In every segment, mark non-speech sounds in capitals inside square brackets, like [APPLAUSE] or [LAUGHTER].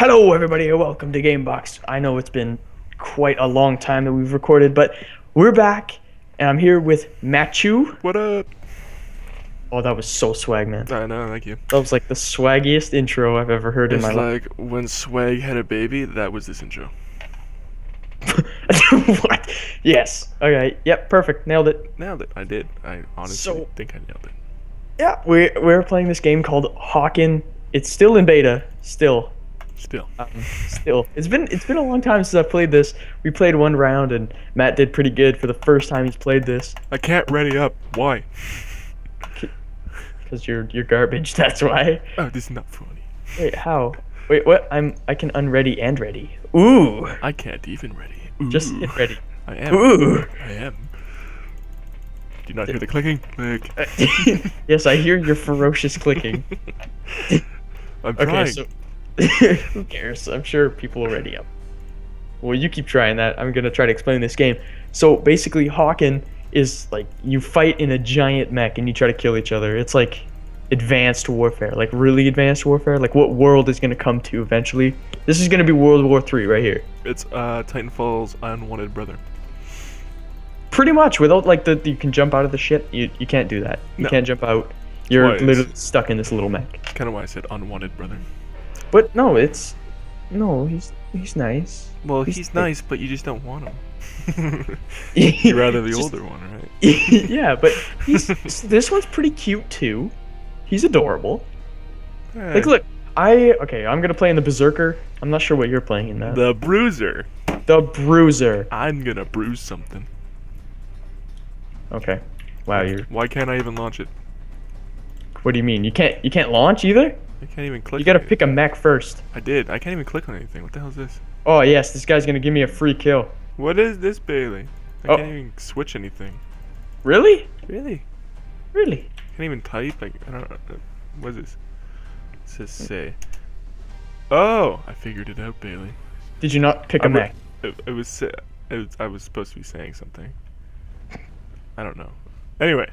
Hello, everybody, and welcome to Gamebox. I know it's been quite a long time that we've recorded, but we're back, and I'm here with Machu. What up? Oh, that was so swag, man. I know, thank you. That was like the swaggiest intro I've ever heard It's in my life. It's like when Swag had a baby, that was this intro. [LAUGHS] what? Yes. Okay. Yep. Perfect. Nailed it. Nailed it. I did. I honestly So- think I nailed it. Yeah. We we're playing this game called Hawken. It's still in beta. Still. Still. Um, still, it's been it's been a long time since I've played this. We played one round, and Matt did pretty good for the first time he's played this. I can't ready up. Why? [LAUGHS] Cause you're you're garbage. [LAUGHS] That's why. Oh, this is not funny. Wait, how? Wait, what? I'm I can unready and ready. Ooh, I can't even ready. Ooh. just hit ready. I am. Ooh. I am. Do you not hear the clicking? Click. [LAUGHS] yes, I hear your ferocious clicking. I'm Okay, trying. so [LAUGHS] who cares? I'm sure people are ready up. Well, you keep trying that. I'm gonna try to explain this game. So basically, Hawken is like you fight in a giant mech and you try to kill each other. It's like advanced warfare, like really advanced warfare. Like what world is gonna come to eventually? This is gonna be World War Three right here. It's uh Titanfall's unwanted brother. Pretty much without like the you can jump out of the ship. You you can't do that. You No. can't jump out. You're Why literally stuck in this little mech. Kind of why I said unwanted brother. But no, it's no. He's he's nice. Well, He's he's, nice, but you just don't want him. [LAUGHS] You'd rather the Just- older one, right? [LAUGHS] yeah, but he's this one's pretty cute too. He's adorable. Eh, Like, look, I okay. I'm gonna play in the Berserker. I'm not sure what you're playing in that. the bruiser. The Bruiser. I'm gonna bruise something. Okay. Wow, you're. Why can't I even launch it? What do you mean? You can't you can't launch either? I can't even click. You gotta pick a mech first. I did. I can't even click on anything. What the hell is this? Oh yes, this guy's gonna give me a free kill. What is this, Bailey? I Oh. can't even switch anything. Really? Really? Really? I Can't even type. Like I don't. know. What is this? It says hmm. say. Oh, I figured it out, Bailey. Did you not pick a I'm mech? It, it was. It was. I was supposed to be saying something. I don't know. Anyway,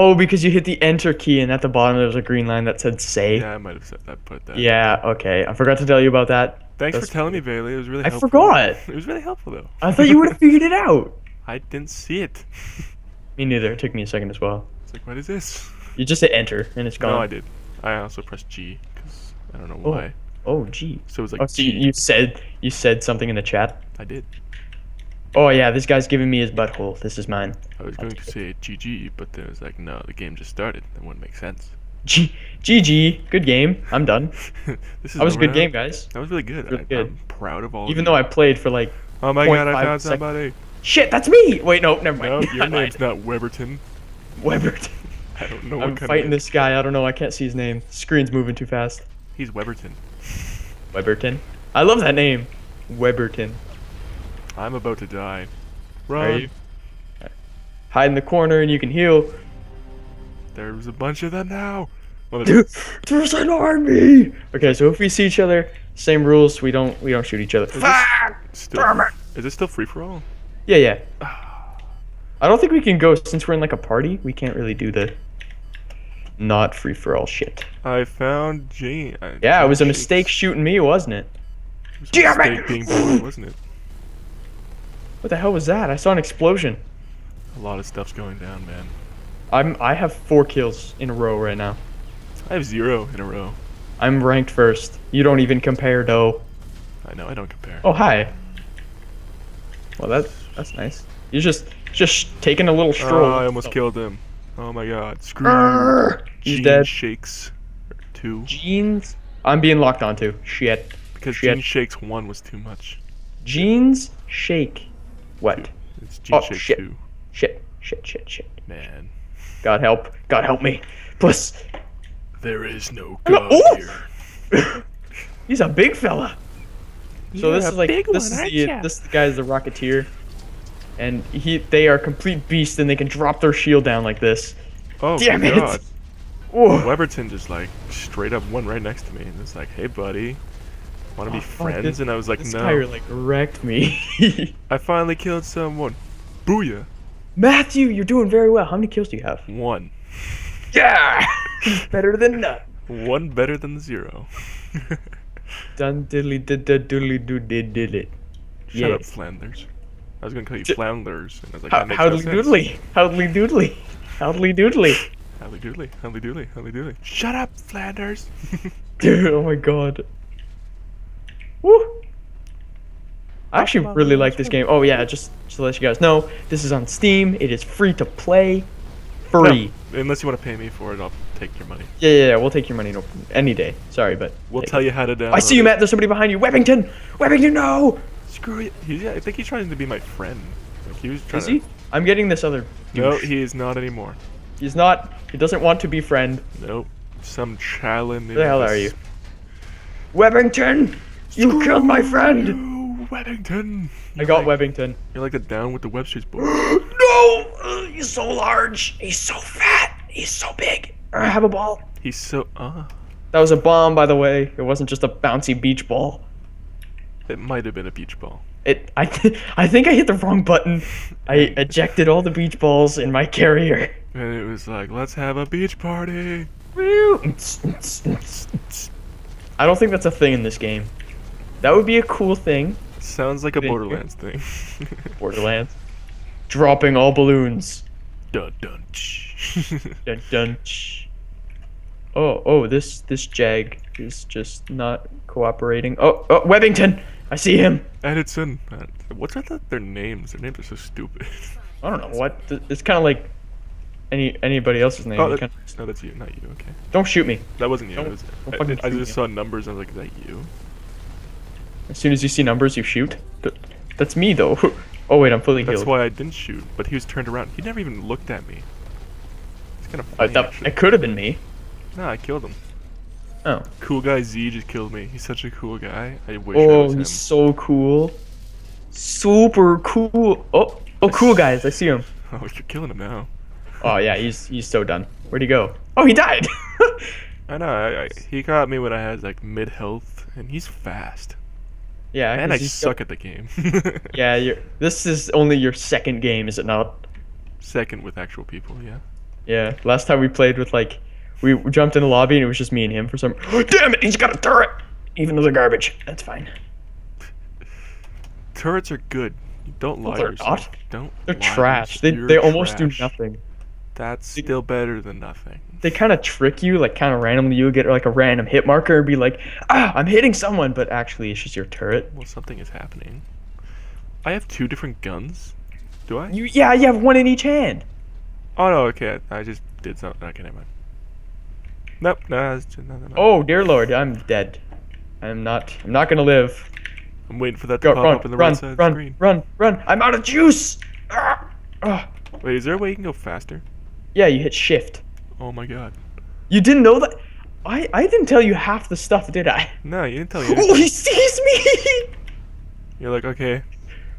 Oh, because you hit the enter key and at the bottom there was a green line that said say. yeah, I might have said that. Put that. Yeah, okay. I forgot to tell you about that. Thanks That's for telling me, Bailey. It was really. I helpful. forgot. [LAUGHS] It was really helpful though. I thought you would have figured it out. [LAUGHS] I didn't see it. [LAUGHS] Me neither. It took me a second as well. It's like, what is this? You just hit enter and it's gone. No, I did. I also pressed G because I don't know Oh. why. Oh, gee. So it was like Oh, so G. you said you said something in the chat. I did. Oh yeah, this guy's giving me his butthole. This is mine. I was going to say GG, but then it was like, no, the game just started. That wouldn't make sense. G GG. Good game. I'm done. [LAUGHS] this is That was a good now. game, guys. That was really good. Really I, good. I'm proud of all. Even though. I played for like Oh my god, I found sec- somebody. shit. That's me. Wait, no, never No, mind. [LAUGHS] your I name's not Weberton. Weber. [LAUGHS] I don't know what I'm fighting this guy. I don't know. I can't see his name. Screen's moving too fast. He's Weberton. Weberton. I love that name. Weberton. I'm about to die. Run. you? Hide in the corner and you can heal. There's a bunch of them now. Well, there's- There's an army. Okay, so if we see each other, same rules. We don't we don't shoot each other. this- Fuck! still, Damn it. is it still free for all? Yeah, yeah. Ah. I don't think we can go since we're in like a party. We can't really do the not free for all shit. I found Jane. Yeah, it was a mistake Shakes. shooting me, wasn't it? It was Damn it! being born, wasn't it? What the hell was that? I saw an explosion. A lot of stuff's going down, man. I'm I have four kills in a row right now. I have zero in a row. I'm ranked first. You don't even compare, though. I know I don't compare. Oh hi. Well that that's nice. You're just just taking a little Oh, stroll. I almost killed him. Oh my god. Screw you. He's dead. Shakes two. Jeans. I'm being locked onto. Shit. Because shit. Gene Shakes one was too much. Jeans shake. What? It's Gene Oh, Shakes shit. two. Shit. Shit. Shit. Shit. Man. God help. God help me. Plus, There is no Hello- God Ooh! here. [LAUGHS] he's a big fella. So You're this is like this one, is the ya? this is the guy's the Rocketeer, and he they are complete beasts and they can drop their shield down like this. Oh Damn my it! god. Whoa. Weberton just like straight up one right next to me and it's like, hey buddy. Wanna be Oh, fuck, friends? this- and I was like, This no. guy like wrecked me. [LAUGHS] I finally killed someone. Booyah. Matthew, you're doing very well. How many kills do you have? One. Yeah, [LAUGHS] better than none. One better than zero. [LAUGHS] Dun diddly did did doodly doo did did it. Shut up, Flanders. I was gonna call you J- Flanders, and I was like, How, that makes no howdly sense. doodly. Howdly doodly. Howdly doodly. Howdy doodly, howdy doodly, howdy doodly. Shut up, Flanders. Dude, oh my god. Woo! I actually really like this game. Oh yeah, just to let you guys know, this is on Steam. It is free to play. Free. Unless you want to pay me for it, I'll take your money. Yeah, yeah, yeah. We'll take your money no, any day. Sorry, but We'll take tell it. you how to download I see you. Matt. There's somebody behind you. Webbington. Webbington, no. Screw it. He's, yeah, I think he's trying to be my friend. Like he was trying Is to. he? I'm getting this other. No, douche. he is not anymore. He's not. He doesn't want to be friend. Nope. Some challenge. Where the hell are you? Webbington, you killed my friend. You, Webbington. I You're got like, Webbington. You're like the down with the Webster's boy. [GASPS] no! Uh, he's so large. He's so fat. He's so big. I have a ball. He's so. Uh, That was a bomb, by the way. It wasn't just a bouncy beach ball. it might have been a beach ball. It. I. Th- I think I hit the wrong button. I [LAUGHS] ejected all the beach balls in my carrier. And it was like, let's have a beach party. I don't think that's a thing in this game. That would be a cool thing. Sounds like a you. Borderlands thing. [LAUGHS] Borderlands. Dropping all balloons. dun dun. [LAUGHS] Dun dun. Oh, oh, this this Jag is just not cooperating. Oh, oh, Webbington! I see him. Edison. What's with that- their names? Their names are so stupid. I don't know what. It's kind of like any anybody else's name. oh, that, kinda- no, that's you, not you. Okay, don't shoot me. that wasn't you. Don't- it was, don't I, I just me. saw numbers. and I was like, is that you? As soon as you see numbers, you shoot. Th- That's me though. [LAUGHS] Oh wait, I'm fully That's healed. why I didn't shoot. But he was turned around. He never even looked at me. It's kind of I funny. thought actually. it could have been me. Nah, I killed him. Oh. Cool guy Z just killed me. He's such a cool guy. I wish I Oh, was him. he's so cool. Super cool. Oh, oh, cool [LAUGHS] guys. I see him. Oh, you're killing him now. Oh yeah, he's he's so done. Where'd he go? Oh, he died. [LAUGHS] I know. I, I, he caught me when I had like mid health, and he's fast. Yeah, And I suck at the game. [LAUGHS] Yeah, you're, this is only your second game, is it not? Second with actual people, yeah. Yeah. Last time we played with like, we jumped in the lobby and it was just me and him for some. [GASPS] Damn it! He's got a turret. Even though they're garbage, that's fine. Turrets are good. Don't lie to they're yourself. not. Don't. They're trash. They they You're almost do nothing. That's still better than nothing. They kind of trick you, like kind of randomly. You'll get like a random hit marker and be like, ah, I'm hitting someone, but actually it's just your turret. Well, something is happening. I have two different guns. Do I? You yeah, you have one in each hand. Oh no, okay. I, I just did something. Okay, never mind. Nope. No, it's just, no, no, no. Oh dear lord, I'm dead. I'm not. I'm not gonna live. I'm waiting for that to Go pop run, up in the run, right side of run, the screen. run, run! I'm out of juice. Ah, ah. Wait, is there a way you can go faster? Yeah, you hit shift. Oh my god. You didn't know that? I I didn't tell you half the stuff, did I? No, you didn't tell me. Oh, he sees me. You're like, okay,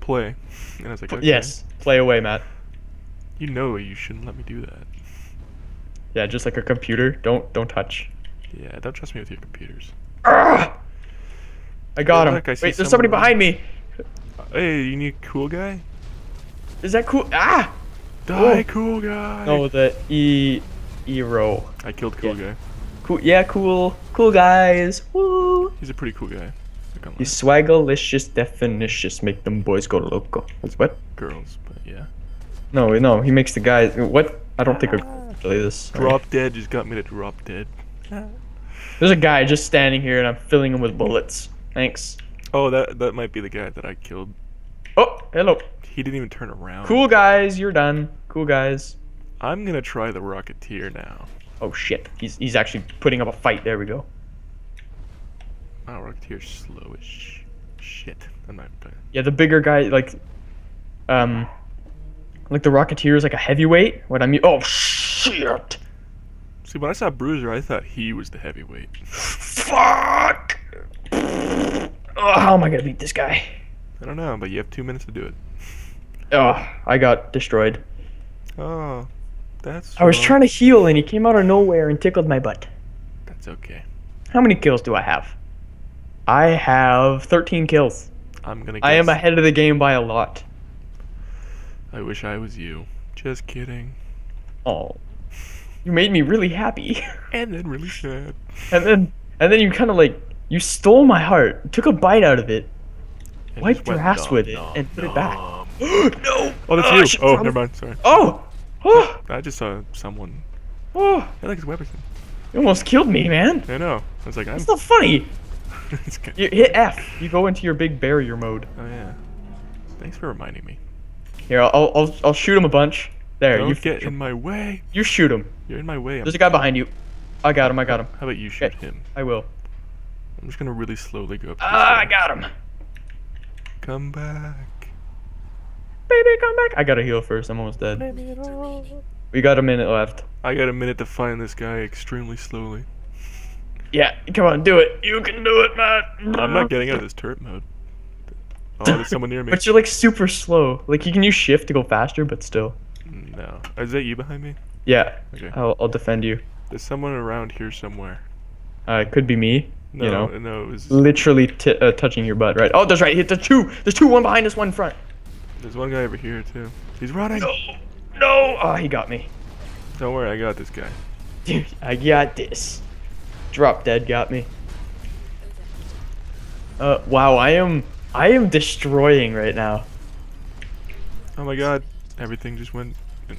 play. And I was like, okay. Yes, play away, Matt. You know you shouldn't let me do that. Yeah, just like a computer. Don't don't touch. Yeah, don't trust me with your computers. Ah! I got Oh, him. look, I Wait, there's somebody behind me. Hey, you need a cool guy? Is that cool? Ah! Die, Oh. cool guy. No, the E E row. I killed cool Yeah. guy. Cool. Yeah, cool. Cool guys. Woo. He's a pretty cool guy. Not gonna lie. He's swaggalicious, definitious, make them boys go loco. That's what? girls, but yeah. No, no, he makes the guys. What? I don't think I play this. Sorry. Drop dead just got me to drop dead. [LAUGHS] There's a guy just standing here, and I'm filling him with bullets. Thanks. Oh, that that might be the guy that I killed. Oh, hello. He didn't even turn around. Cool guys, you're done. Cool guys. I'm gonna try the Rocketeer now. Oh shit, he's he's actually putting up a fight. There we go. Oh, Rocketeer's slow as sh- shit. I'm not gonna. Yeah, the bigger guy, like, um, like the Rocketeer is like a heavyweight. What I mean? Oh shit! See, when I saw Bruiser, I thought he was the heavyweight. Fuck! Oh, how am I gonna beat this guy? I don't know, but you have two minutes to do it. Oh, I got destroyed. Oh, that's. I was trying to heal, and he came out of nowhere and tickled my butt. That's okay. How many kills do I have? I have 13 kills. I'm gonna. I am ahead of the game by a lot. I wish I was you. Just kidding. Oh, you made me really happy. [LAUGHS] And then really sad. and then, and then you kind of like You stole my heart. Took a bite out of it. And Wiped your went ass nom, with it nom, and put it back. nom. [GASPS] no. Oh, that's I you. Oh, never mind. Sorry. Oh. Oh. I just saw someone. Oh. I like his weapon. You almost killed me, man. I know. I was like, I'm. That's not funny. [LAUGHS] it's good. You hit F. You go into your big barrier mode. Oh yeah. Thanks for reminding me. Here, I'll I'll, I'll shoot him a bunch. There, Don't you get in my way. you shoot him. You're in my way. I'm, There's a guy behind you. I got him. I got him. how about you shoot Okay. him? I will. I'm just gonna really slowly go up. Ah, I got him. Come back. Baby, come back. I gotta heal first. I'm almost dead. We got a minute left. I got a minute to find this guy extremely slowly. Yeah, come on, do it. You can do it, Matt. I'm not getting out of this turret mode. Oh, there's [LAUGHS] someone near me. But you're like super slow. Like you can use shift to go faster, but still. No. Is that you behind me? Yeah, Okay. I'll, I'll defend you. There's someone around here somewhere. Uh, it could be me. No, you know, no, it was. literally t- uh, touching your butt, right? Oh, that's right. Hit the two. There's two. One behind us, one in front. There's one guy over here too. He's running. No, no. Oh, he got me. Don't worry, I got this guy. Dude, I got this. Drop dead got me. Uh, wow. I am. I am destroying right now. Oh my god, everything just went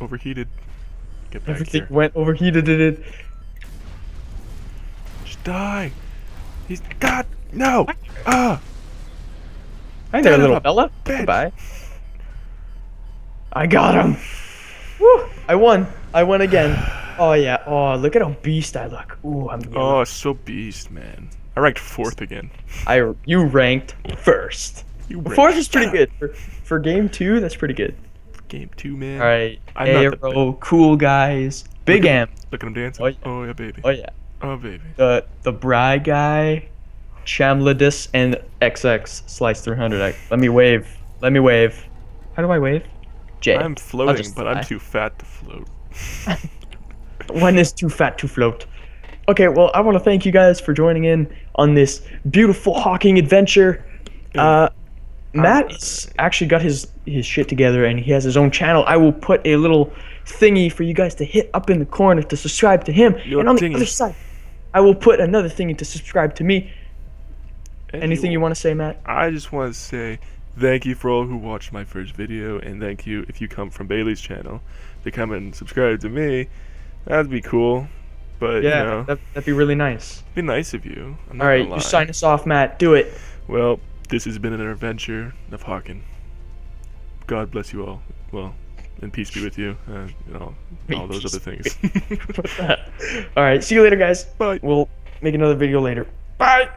overheated. Get back Everything here. went overheated. It. it. Just die. He's God. No. Ah. Hi there, little fella. bitch. Goodbye. I got him. Woo! I won. I won again. Oh yeah. Oh, look at how beast I look. Ooh, I'm. Oh, so beast, man. I ranked fourth again. I you ranked first. You ranked- Fourth is pretty good for, for game two. That's pretty good. Game two, man. All right, I'm Arrow, cool guys, Big Look Am. Look at him dancing. Oh, yeah. Oh yeah, baby. Oh yeah, Oh baby. the the Bry guy, Chamladis, and XX Slice 300. Let me wave. Let me wave. How do I wave? J. I'm floating, but I'm too fat to float. [LAUGHS] One is too fat to float. Okay, well, I want to thank you guys for joining in on this beautiful Hawken adventure. Uh, Matt has actually got his his shit together, and he has his own channel. I will put a little thingy for you guys to hit up in the corner to subscribe to him, Your and on thingy. the other side, I will put another thingy to subscribe to me. Anything you want to say, Matt? I just want to say thank you for all who watched my first video, and thank you if you come from Bailey's channel to come and subscribe to me. That'd be cool, but Yeah, you know, that, that'd be really nice. be nice of you. All right, you sign us off, Matt. Do it. Well, this has been an adventure of Hawken. God bless you all. Well, and peace be with you. Uh, you know, May all those other things. [LAUGHS] All right, see you later, guys. Bye. We'll make another video later. Bye.